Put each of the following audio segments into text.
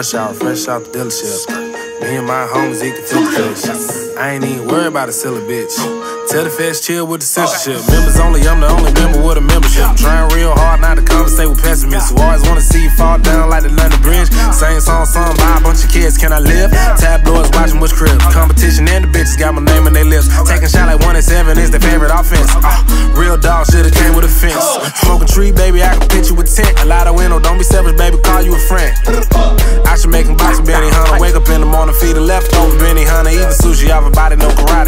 rush hour, fresh out the dealership. Me and my homies eat the fish. I ain't even worried about a silly bitch. Tell the feds chill with the censorship. Members only, I'm the only member with a membership. I'm trying real hard not to conversate with pessimists who always wanna see you fall down like the London Bridge. Same song sung by a bunch of kids, can I live? Tabloids watching which cribs. Competition and the bitches got my name in their lips. Taking shot like one and seven is their favorite offense. Uh, real dog should've came with a fence. Smoking tree, baby, I can pitch you with tent. A lot of window, don't be selfish, baby, call you a friend.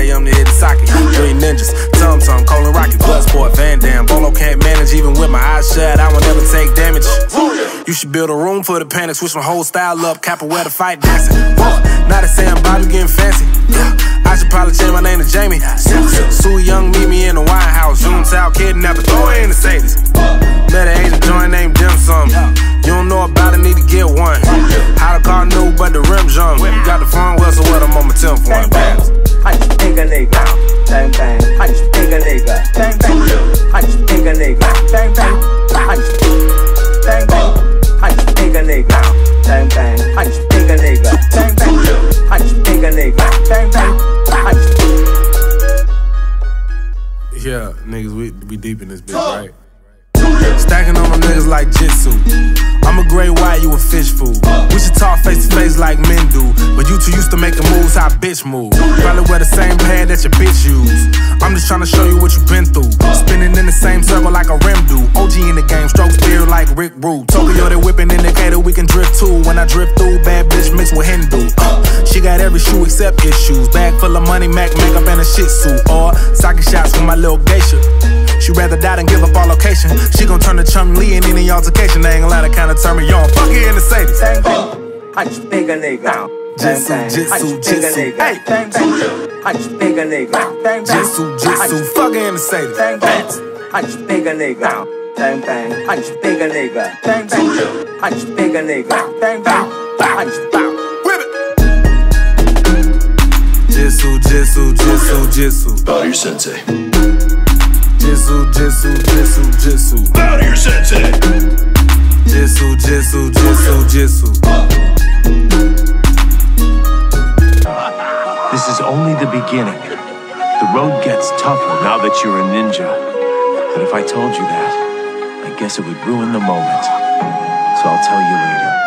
No. I'm the hit sake. Three ninjas, Tum Tum, Colin Rocky, Bloodsport, Van Damme. Bolo can't manage, even with my eyes shut. I will never take damage. You should build a room for the panic. Switch my whole style up. Capoeira fight dancing. Whoa. Now they say I'm Bobby getting fancy. I should probably change my name to Jamie. Soo Young, meet me in the White House. Zoom out, kidnapper, throw in the Sadies. Met an Asian joint named Dim Sum. You don't know about it, need to get one. How the car new, but the rim's young. Got the phone well, so what I'm on my 10th one. A nigga, bang bang. I just nigga, bang bang. Nigga, bang bang. Bang bang. Nigga, bang bang. Nigga, bang bang. Nigga, bang bang. Yeah, niggas, we, we deep in this bitch, right? Stacking on my niggas like Jitsu. I'm a gray white, you a fish food. We should talk face to face like men do. But you two used to how bitch move. Probably wear the same pad that your bitch use. I'm just trying to show you what you been through. Spinning in the same circle like a rim do. OG in the game, strokes beard like Rick Rude. Tokyo, they whipping indicator, we can drift too. When I drift through, bad bitch mixed with Hindu. Uh, she got every shoe except issues. Bag full of money, Mac makeup and a shih tzu. Or socket shots with my little geisha. She'd rather die than give up our location. She gon' turn to Chun-Li in any altercation. They ain't gonna let her kinda turn me on. Fuck it in the Sadie. bang bang. I just take a nigga, bang Jitsu, bang. I jitsu, just take a jitsu. nigga, Hey. bang bang. I just take a nigga, bang bang. Jitsu, I jitsu, just fuck it in the Sadie. bang bang. I just take a nigga, bang bang. I just take a nigga, bang bang. I just take a nigga, bang bang. I just bow. Whip it. Jitsu, jitsu, jitsu, jitsu. Bow to your sensei. Jitsu, jitsu, jitsu, jitsu. Bow to your sensei. Jitsu, jitsu, jitsu, jitsu. This beginning. The road gets tougher now that you're a ninja. But if I told you that, I guess it would ruin the moment. So I'll tell you later.